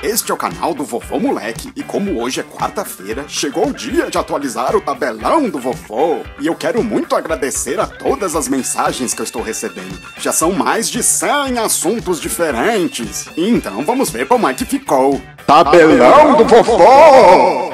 Este é o canal do Vovô Moleque e como hoje é quarta-feira, chegou o dia de atualizar o tabelão do vovô. E eu quero muito agradecer a todas as mensagens que eu estou recebendo. Já são mais de 100 assuntos diferentes. Então vamos ver como é que ficou. Tabelão do vovô!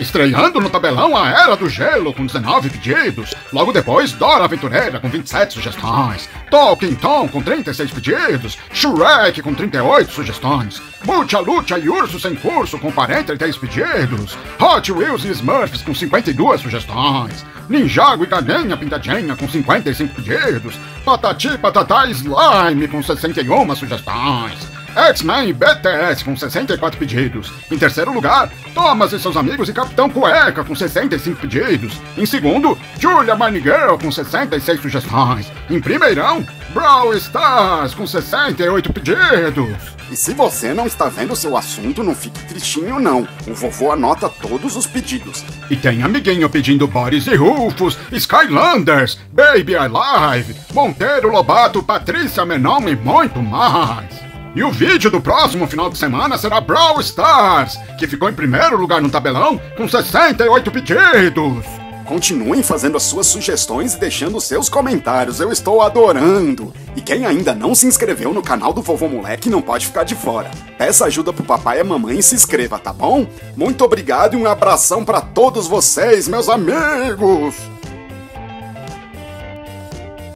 Estreando no tabelão a Era do Gelo com 19 pedidos. Logo depois, Dora Aventureira com 27 sugestões. Tolkien Tom com 36 pedidos. Shrek com 38 sugestões. Butcha Lucha e Urso Sem Curso com 43 pedidos. Hot Wheels e Smurfs com 52 sugestões. Ninjago e Galinha Pintadinha com 55 pedidos. Patati Patatá Slime com 61 sugestões. X-Men e BTS com 64 pedidos. Em terceiro lugar, Thomas e seus amigos e Capitão Cueca com 65 pedidos. Em segundo, Julia Mine Girl com 66 sugestões. Em primeirão, Brawl Stars com 68 pedidos. E se você não está vendo seu assunto, não fique tristinho não. O vovô anota todos os pedidos. E tem amiguinho pedindo Boris e Rufus, Skylanders, Baby Alive, Monteiro Lobato, Patrícia Menon e muito mais. E o vídeo do próximo final de semana será Brawl Stars, que ficou em primeiro lugar no tabelão com 68 pedidos. Continuem fazendo as suas sugestões e deixando seus comentários, eu estou adorando! E quem ainda não se inscreveu no canal do Vovô Moleque não pode ficar de fora. Peça ajuda pro papai e a mamãe e se inscreva, tá bom? Muito obrigado e um abração para todos vocês, meus amigos!